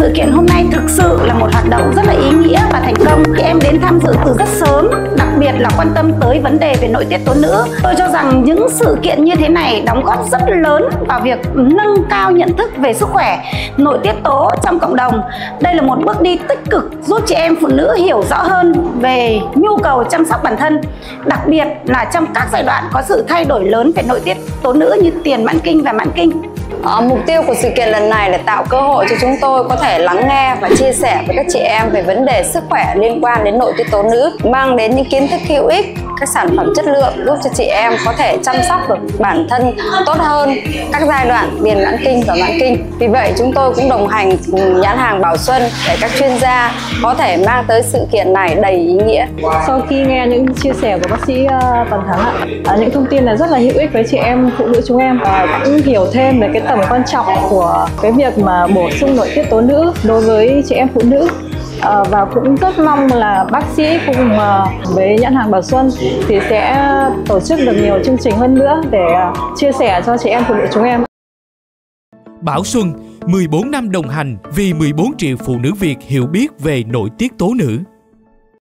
sự kiện hôm nay thực sự là một hoạt động rất là ý nghĩa và thành công. Khi em đến tham dự từ rất sớm, đặc biệt là quan tâm tới vấn đề về nội tiết tố nữ, tôi cho rằng những sự kiện như thế này đóng góp rất lớn vào việc nâng cao nhận thức về sức khỏe, nội tiết tố trong cộng đồng. Đây là một bước đi tích cực giúp chị em phụ nữ hiểu rõ hơn về nhu cầu chăm sóc bản thân, đặc biệt là trong các giai đoạn có sự thay đổi lớn về nội tiết tố nữ như tiền mãn kinh và mãn kinh. À, mục tiêu của sự kiện lần này là tạo cơ hội cho chúng tôi có thể lắng nghe và chia sẻ với các chị em về vấn đề sức khỏe liên quan đến nội tiết tố nữ, mang đến những kiến thức hữu ích, các sản phẩm chất lượng giúp cho chị em có thể chăm sóc được bản thân tốt hơn các giai đoạn tiền mãn kinh và mãn kinh. Vì vậy chúng tôi cũng đồng hành nhãn hàng Bảo Xuân để các chuyên gia có thể mang tới sự kiện này đầy ý nghĩa. Sau khi nghe những chia sẻ của bác sĩ ờ, Toàn Thắng ạ, ờ, những thông tin là rất là hữu ích với chị em phụ nữ chúng em và cũng hiểu thêm về cái tầm quan trọng của cái việc mà bổ sung nội tiết tố nữ đối với chị em phụ nữ À, và cũng rất mong là bác sĩ cùng ờ, với nhãn hàng Bảo Xuân thì sẽ tổ chức được nhiều chương trình hơn nữa để ờ, chia sẻ cho chị em phụ nữ chúng em. Bảo Xuân 14 năm đồng hành vì 14 triệu phụ nữ Việt hiểu biết về nội tiết tố nữ.